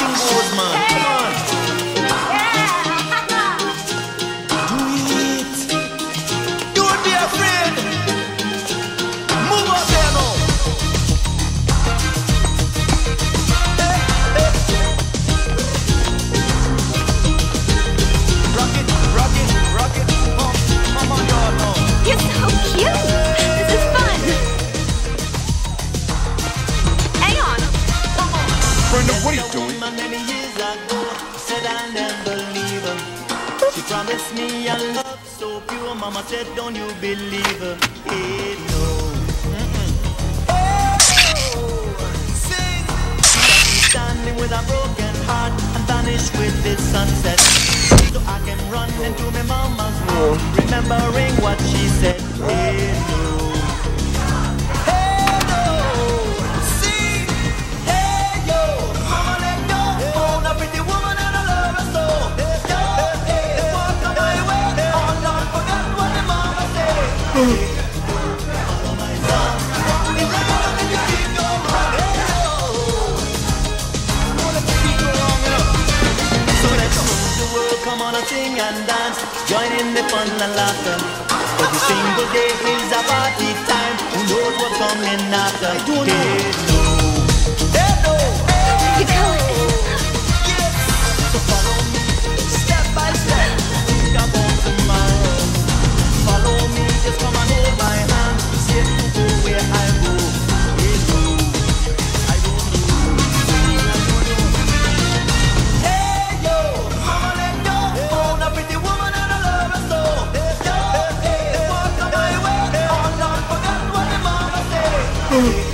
everything goes. What he's doing. Many years ago, said I'll never leave her. She promised me a love so pure. Mama said, don't you believe her? Hey, no. Standing with a broken heart and vanish with the sunset. So I can run into my mama's room, remembering what. sing and dance, join in the fun and laughter. Every single day is a party time. Who knows what's coming after? I don't know. You got. Yes. So follow me, step by step. Oh.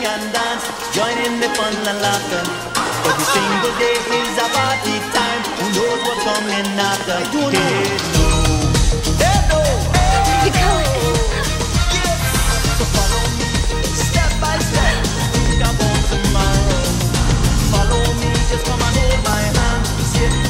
sing and dance, join in the fun and laughter. Every single day is a party time. Who knows what's coming after? I don't know. Come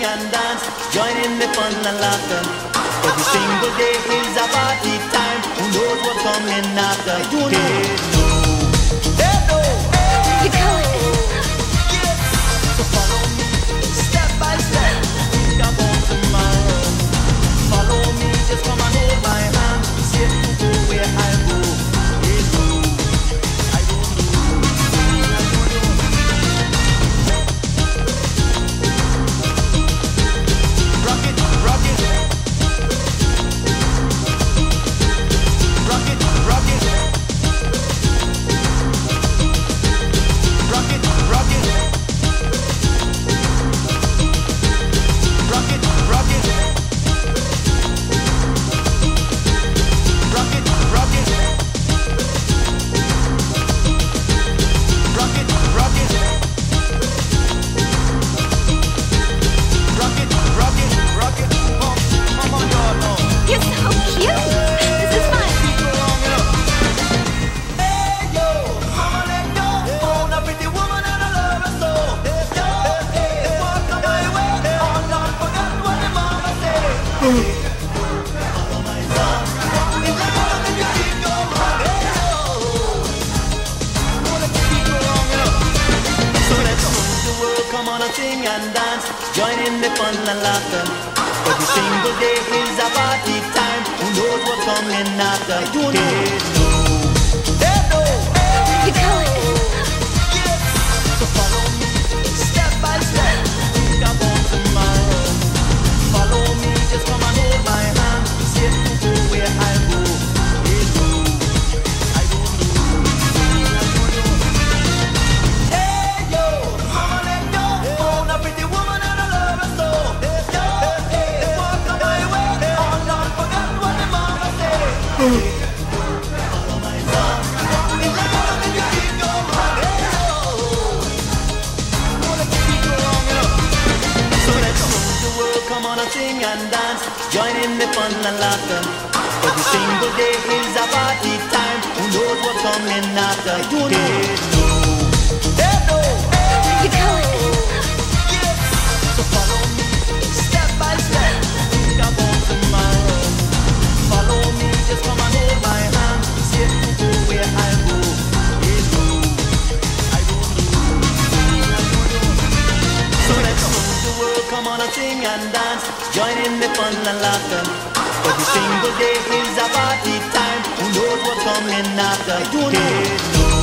sing and dance, join in the fun and laughter. Every single day is a party time. Who knows what's coming after? Hey, and dance, join in the fun and laughter. Every single day is a party time. Who knows what's coming after? come on and sing and dance, join in the fun and laughter. Every single day is a party time, who knows what's coming after? Hey, wanna sing and dance, join in the fun and laughter. Every single day is a party time. Who knows what's coming after? Hey, no.